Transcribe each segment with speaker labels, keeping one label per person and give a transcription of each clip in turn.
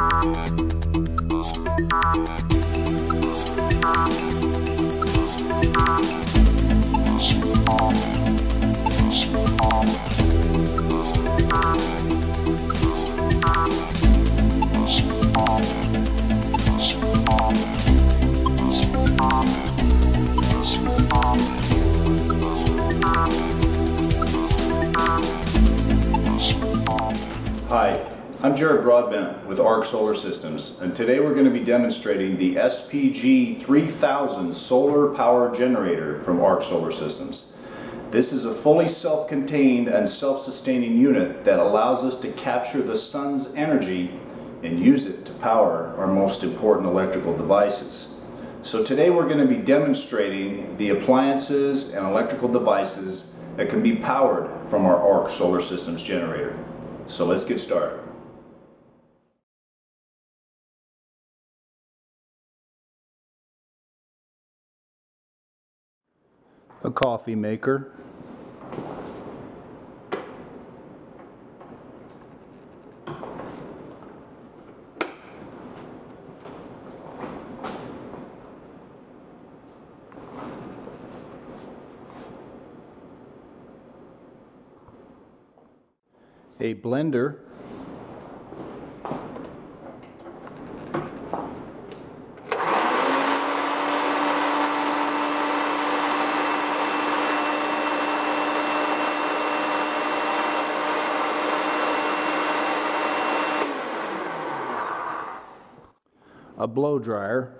Speaker 1: Hi, I'm Jared Broadbent with ARC Solar Systems, and today we're going to be demonstrating the SPG 3000 solar power generator from ARC Solar Systems. This is a fully self-contained and self-sustaining unit that allows us to capture the sun's energy and use it to power our most important electrical devices. So today we're going to be demonstrating the appliances and electrical devices that can be powered from our ARC Solar Systems generator. So let's get started. A coffee maker. a blender a blow dryer.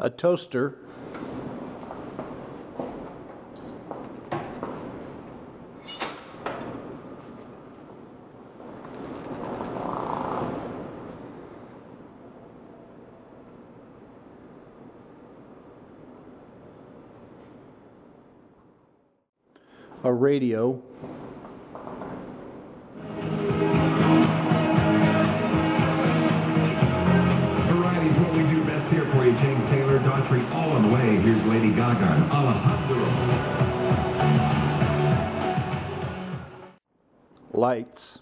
Speaker 1: A toaster a radio Alrighty's what we do best here for you,
Speaker 2: James Taylor, Daughtry, all on the way. Here's Lady Gaga and Alejandro.
Speaker 1: Lights.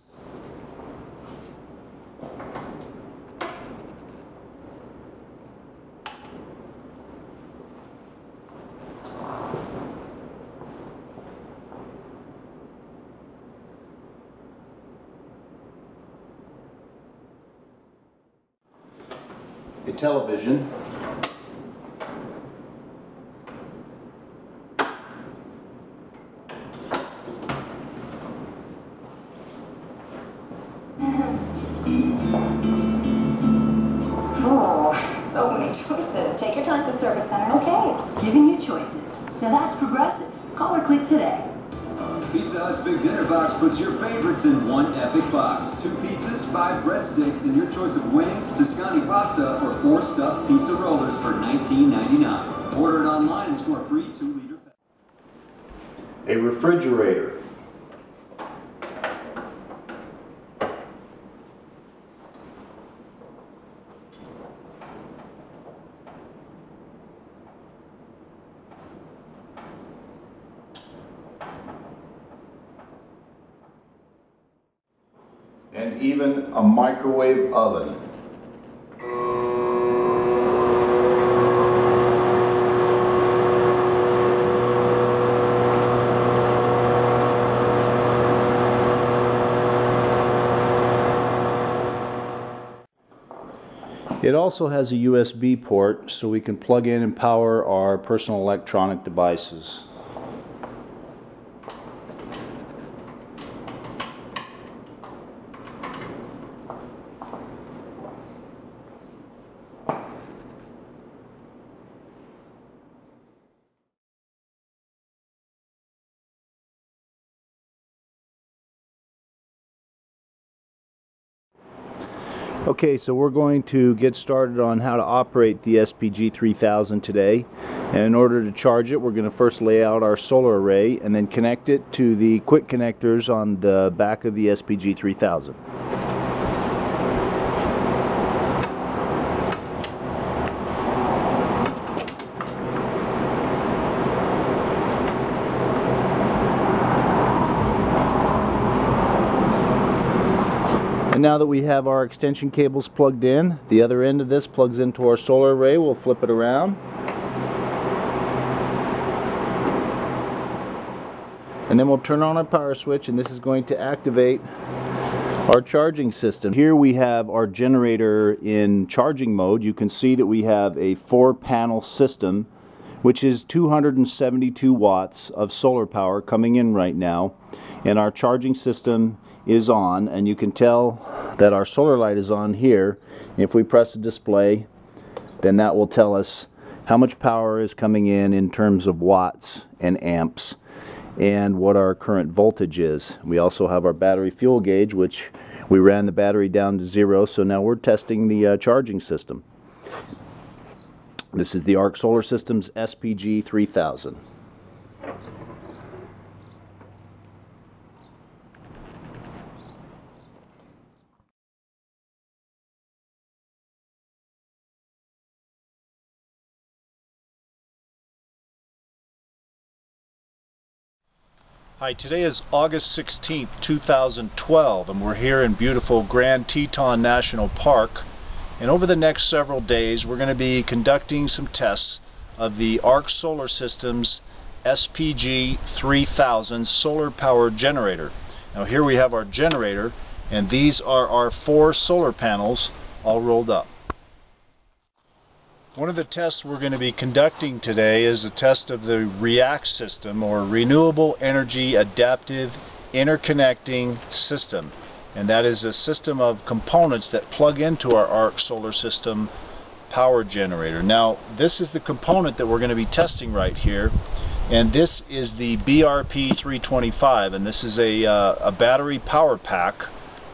Speaker 1: Television
Speaker 3: Oh, so many choices. Take your time at the service center.
Speaker 4: Okay, giving you choices. Now that's progressive. Call or click today.
Speaker 5: Pizza Hut's Big Dinner Box puts your favorites in one epic box. Two pizzas, five breadsticks, and your choice of wings, Tuscany pasta, or four stuffed pizza rollers for $19.99. Order it online and score a free two-liter
Speaker 1: A refrigerator. And even a microwave oven. It also has a USB port so we can plug in and power our personal electronic devices. Okay, so we're going to get started on how to operate the SPG 3000 today.
Speaker 6: And in order to charge it, we're going to first lay out our solar array and then connect it to the quick connectors on the back of the SPG 3000. And now that we have our extension cables plugged in, the other end of this plugs into our solar array. We'll flip it around. And then we'll turn on our power switch and this is going to activate our charging system. Here we have our generator in charging mode. You can see that we have a four panel system which is 272 watts of solar power coming in right now and our charging system is on and you can tell that our solar light is on here. If we press the display then that will tell us how much power is coming in in terms of watts and amps and what our current voltage is. We also have our battery fuel gauge which we ran the battery down to zero so now we're testing the uh, charging system. This is the Arc Solar Systems SPG 3000
Speaker 1: Hi, today is August 16th, 2012, and we're here in beautiful Grand Teton National Park. And over the next several days, we're going to be conducting some tests of the Arc Solar Systems SPG 3000 solar power generator. Now here we have our generator, and these are our four solar panels all rolled up. One of the tests we're going to be conducting today is a test of the REACT system or Renewable Energy Adaptive Interconnecting System. And that is a system of components that plug into our ARC solar system power generator. Now this is the component that we're going to be testing right here and this is the BRP 325 and this is a, uh, a battery power pack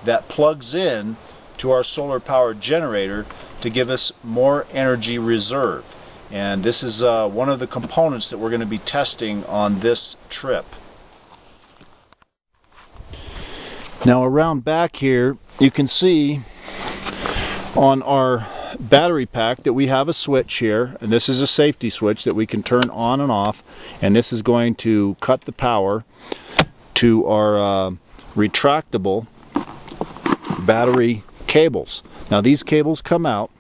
Speaker 1: that plugs in to our solar power generator to give us more energy reserve. And this is uh, one of the components that we're going to be testing on this trip. Now around back here you can see on our battery pack that we have a switch here and this is a safety switch that we can turn on and off and this is going to cut the power to our uh, retractable battery cables. Now these cables come out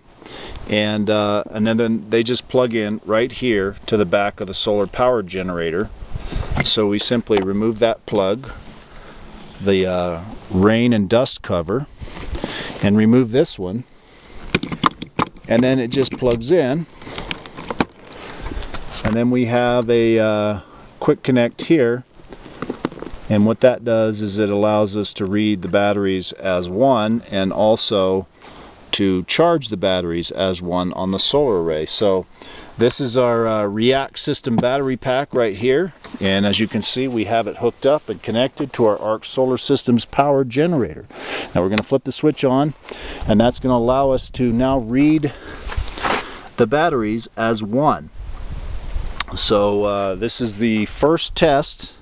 Speaker 1: and uh, and then, then they just plug in right here to the back of the solar power generator. So we simply remove that plug, the uh, rain and dust cover, and remove this one. And then it just plugs in. And then we have a uh, quick connect here and what that does is it allows us to read the batteries as one and also to charge the batteries as one on the solar array. So this is our uh, React system battery pack right here. And as you can see, we have it hooked up and connected to our ARC Solar Systems power generator. Now we're going to flip the switch on and that's going to allow us to now read the batteries as one. So uh, this is the first test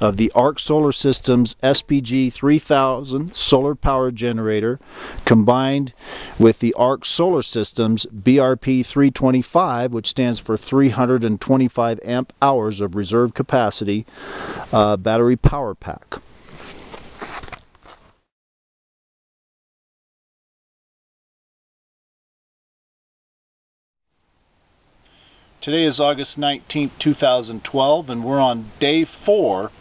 Speaker 1: of the Arc Solar Systems SPG 3000 solar power generator combined with the Arc Solar Systems BRP 325 which stands for 325 amp hours of reserve capacity uh, battery power pack. Today is August 19, 2012, and we're on day four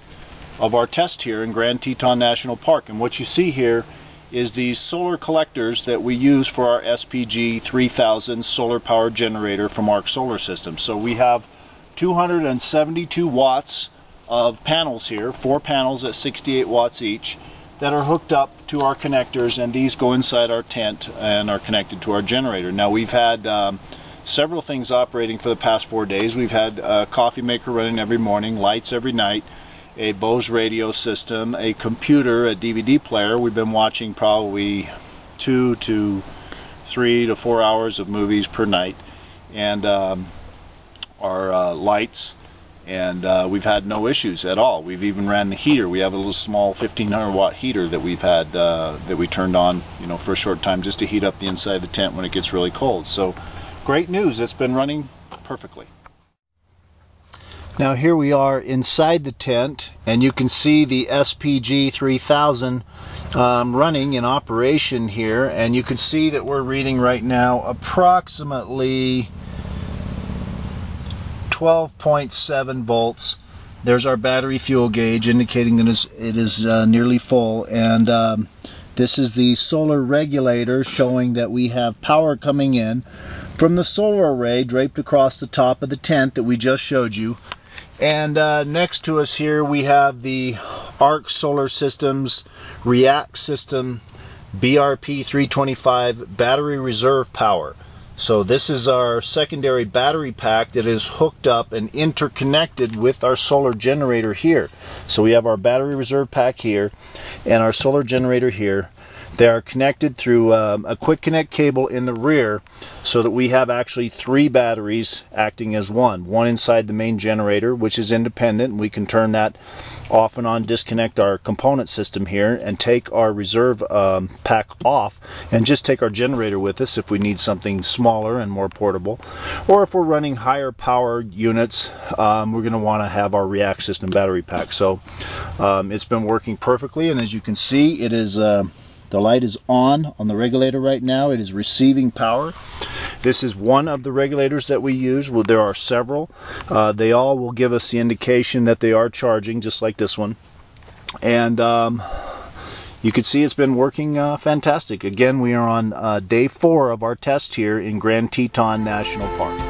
Speaker 1: of our test here in Grand Teton National Park. And what you see here is these solar collectors that we use for our SPG 3000 solar power generator from Arc Solar System. So we have 272 watts of panels here, four panels at 68 watts each, that are hooked up to our connectors and these go inside our tent and are connected to our generator. Now we've had um, several things operating for the past four days. We've had a coffee maker running every morning, lights every night, a Bose radio system, a computer, a DVD player. We've been watching probably two to three to four hours of movies per night. And um, our uh, lights and uh, we've had no issues at all. We've even ran the heater. We have a little small 1500 watt heater that we've had uh, that we turned on, you know, for a short time just to heat up the inside of the tent when it gets really cold. So, great news! It's been running perfectly. Now here we are inside the tent, and you can see the SPG 3000 um, running in operation here, and you can see that we're reading right now approximately 12.7 volts. There's our battery fuel gauge indicating that it is uh, nearly full and um, this is the solar regulator showing that we have power coming in from the solar array draped across the top of the tent that we just showed you. And uh, next to us here we have the ARC Solar Systems React System BRP 325 battery reserve power. So this is our secondary battery pack that is hooked up and interconnected with our solar generator here. So we have our battery reserve pack here and our solar generator here. They are connected through um, a quick connect cable in the rear so that we have actually three batteries acting as one. One inside the main generator which is independent. We can turn that off and on, disconnect our component system here and take our reserve um, pack off and just take our generator with us if we need something smaller and more portable. Or if we're running higher power units, um, we're going to want to have our React system battery pack. So um, it's been working perfectly and as you can see it is uh, the light is on on the regulator right now. It is receiving power. This is one of the regulators that we use. Well, there are several. Uh, they all will give us the indication that they are charging, just like this one. And um, you can see it's been working uh, fantastic. Again, we are on uh, day four of our test here in Grand Teton National Park.